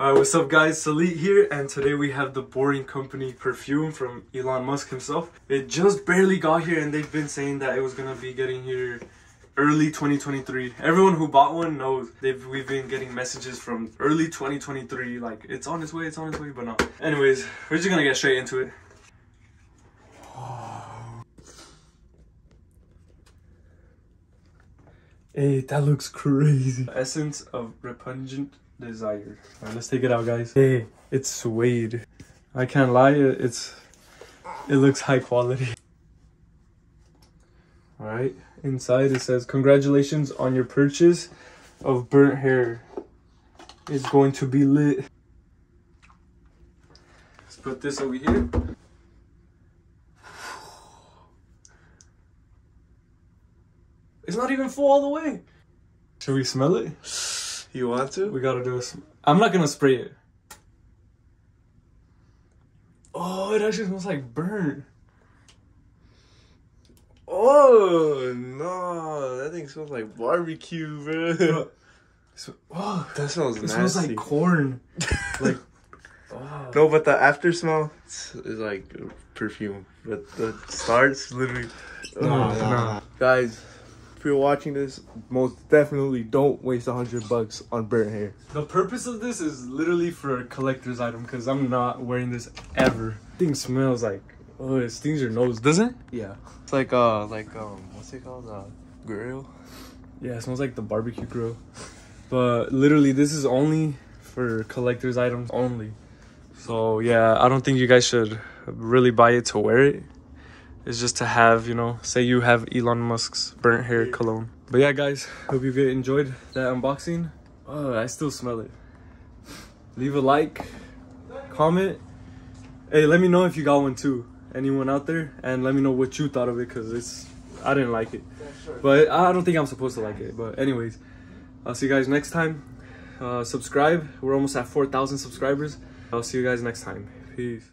Alright, what's up guys? Salite here and today we have the Boring Company perfume from Elon Musk himself. It just barely got here and they've been saying that it was gonna be getting here early 2023. Everyone who bought one knows they've we've been getting messages from early 2023 like it's on its way, it's on its way, but not. Anyways, we're just gonna get straight into it. Hey, that looks crazy. Essence of repugnant desire. Alright, let's take it out, guys. Hey, it's suede. I can't lie, it's it looks high quality. Alright, inside it says congratulations on your purchase of burnt hair. It's going to be lit. Let's put this over here. It's not even full all the way. Should we smell it? You want to? We gotta do a. Sm- I'm not gonna spray it. Oh, it actually smells like burnt. Oh no, that thing smells like barbecue, bro. So- oh, that smells it nasty. smells like corn. like, oh. no, but the after smell is is like perfume, but the starts literally. Nah, oh, nah. Guys, if you're watching this, most definitely don't waste a hundred bucks on burnt hair. The purpose of this is literally for a collector's item because I'm not wearing this ever. Thing smells like. Oh, it stings your nose, doesn't it? Yeah, it's like uh, like um, what's it called? Uh, grill. Yeah, it smells like the barbecue grill. But literally, this is only for collector's items only. So yeah, I don't think you guys should really buy it to wear it. It's just to have, you know, say you have Elon Musk's burnt hair cologne. But yeah, guys, hope you enjoyed that unboxing. Oh, I still smell it. Leave a like, comment. Hey, let me know if you got one too. Anyone out there? And let me know what you thought of it because it's, I didn't like it. But I don't think I'm supposed to like it. But anyways, I'll see you guys next time. Uh, subscribe. We're almost at 4,000 subscribers. I'll see you guys next time. Peace.